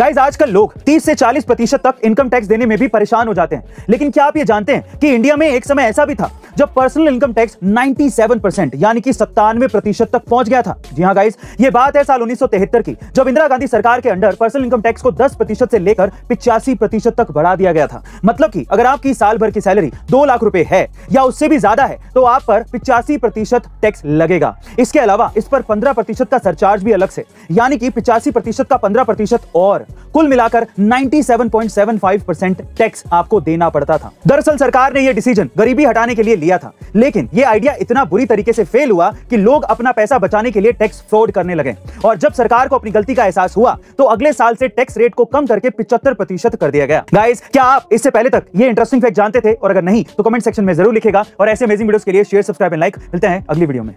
Guys आजकल लोग 30 से 40 प्रतिशत तक इनकम टैक्स देने में भी परेशान हो जाते हैं। लेकिन क्या आप ये जानते हैं कि इंडिया में एक समय ऐसा भी था जब पर्सनल इनकम टैक्स 97 परसेंट यानी कि सत्तानवे प्रतिशत तक पहुँच गया था। जी हाँ गाइस ये बात है साल उन्नीस की, जब इंदिरा गांधी सरकार के अंडर पर्सनल इनकम टैक्स को 10 प्रतिशत से लेकर पिचासी प्रतिशत तक बढ़ा दिया गया था। मतलब कि अगर आपकी साल भर की सैलरी दो लाख रुपए है या उससे भी ज़्यादा है तो आप पर पिचासी प्रतिशत टैक्स लगेगा। इसके अलावा इस पर पंद्रह प्रतिशत का सरचार्ज भी अलग से, यानी कि पिचासी प्रतिशत का पंद्रह प्रतिशत और। कुल मिलाकर 97.75 परसेंट टैक्स आपको देना पड़ता था। दरअसल सरकार ने यह डिसीज़न गरीबी हटाने के लिए लिया था, लेकिन यह आइडिया इतना बुरी तरीके से फेल हुआ कि लोग अपना पैसा बचाने के लिए टैक्स फ्रॉड करने लगे। और जब सरकार को अपनी गलती का एहसास हुआ तो अगले साल से टैक्स रेट को कम करके पिछहत्तर प्रतिशत कर दिया गया। गाइस क्या आप इससे पहले तक ये इंटरेस्टिंग फैक्ट जानते थे? और अगर नहीं तो कमेंट सेक्शन में ज़रूर लिखेगा। और ऐसे अमेजिंग वीडियोस के लिए शेयर सब्सक्राइब एंड लाइक मिलते हैं अगली वीडियो में।